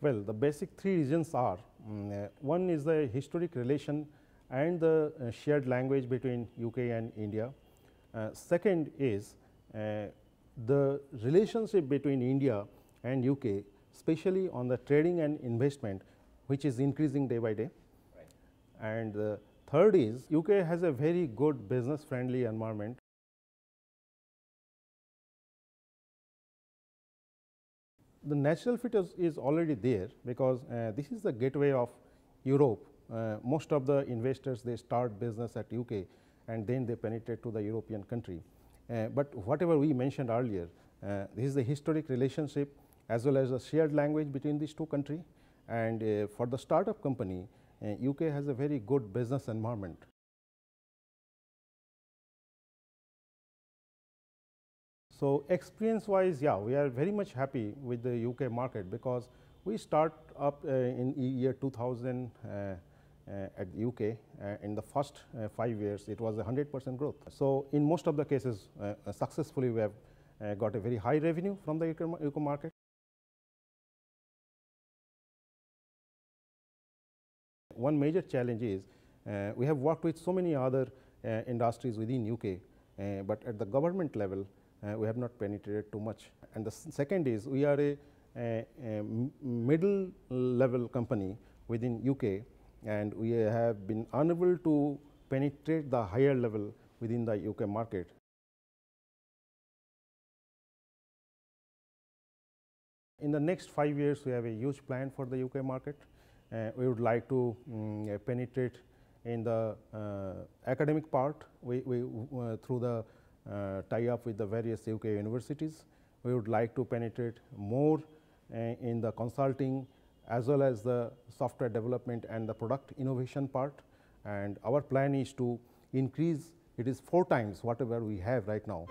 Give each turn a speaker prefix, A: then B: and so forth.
A: Well, the basic three reasons are um, uh, one is the historic relation and the uh, shared language between UK and India. Uh, second is uh, the relationship between India and UK, especially on the trading and investment, which is increasing day by day. Right. And the third is UK has a very good business friendly environment the natural fit is, is already there because uh, this is the gateway of Europe. Uh, most of the investors they start business at UK and then they penetrate to the European country. Uh, but whatever we mentioned earlier, uh, this is the historic relationship as well as a shared language between these two countries. And uh, for the startup company, UK uh, has a very good business environment. So, experience wise yeah we are very much happy with the UK market because we start up uh, in year 2000 uh, uh, at the UK uh, in the first uh, 5 years it was a 100 percent growth. So, in most of the cases successfully we have got a very high revenue from the UK, market. One major challenge is we have worked with so many other industries within UK, but at the government level we have not penetrated too much. And the second is we are a, a, a middle level company within UK and we have been unable to penetrate the higher level within the UK market. In the next 5 years, we have a huge plan for the UK market. Uh, we would like to um, penetrate in the uh, academic part we, we uh, through the uh, tie up with the various UK universities. We would like to penetrate more uh, in the consulting as well as the software development and the product innovation part. And our plan is to increase it is 4 times whatever we have right now.